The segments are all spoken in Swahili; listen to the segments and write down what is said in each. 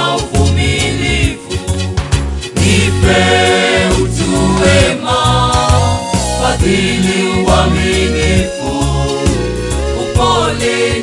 na uvumilivu, nipe utu wema, fadhili, uaminifu, upole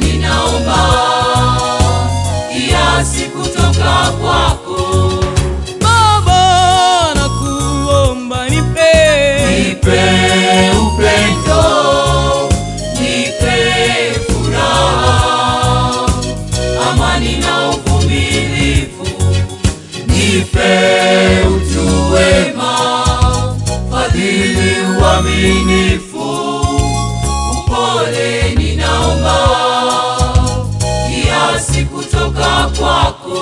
uaminifu, upole ninaomba, kiasi kutoka kwako.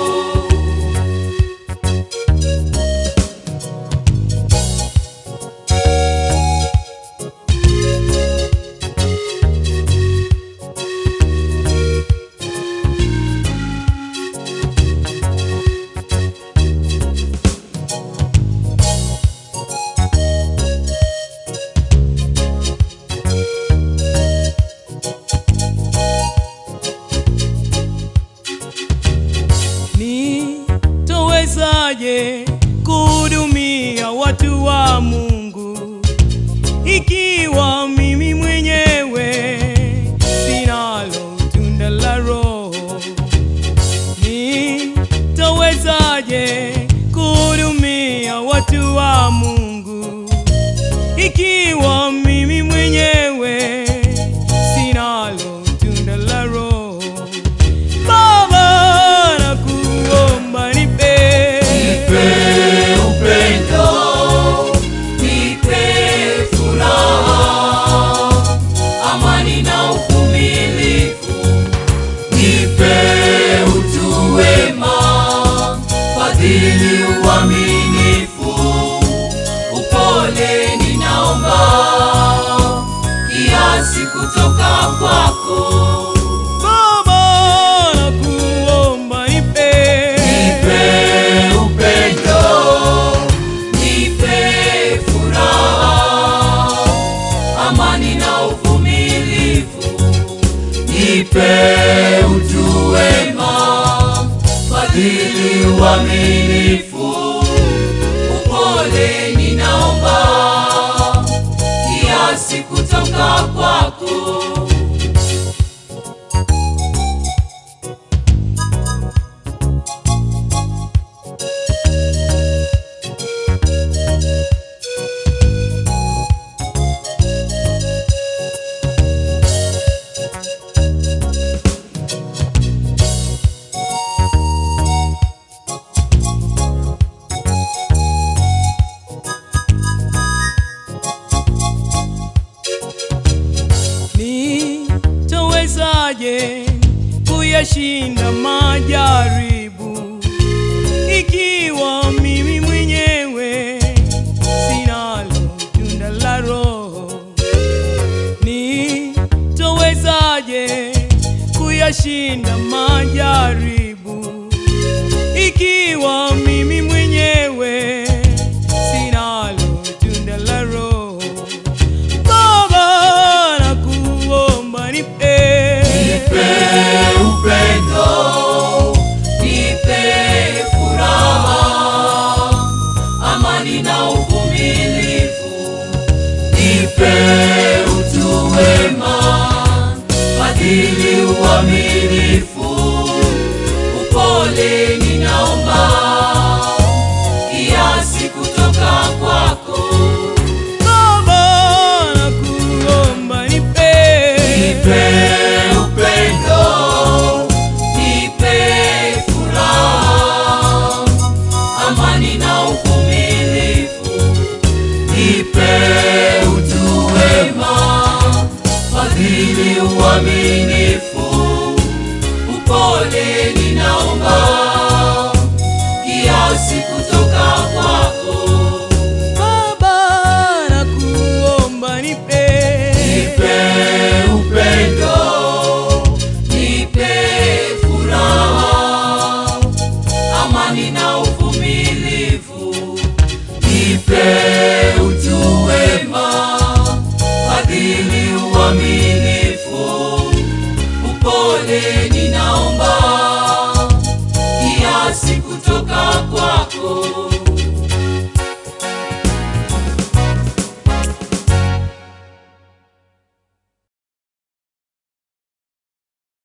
Watu wa Mungu ikiwa nipe utu wema, fadhili, uaminifu, upole ninaomba, kiasi kutoka kwako. Kuyashinda majaribu ikiwa mimi mwenyewe sinalo tunda la Roho? Nitawezaje kuyashinda majaribu ikiwa mimi mwenyewe uaminifu, upole ninaomba, kiasi kutoka kwako. Baba, nakuomba nipe. Nipe upendo, nipe furaha, amani na uvumilivu, nipe utu wema, fadhili, uaminifu, upole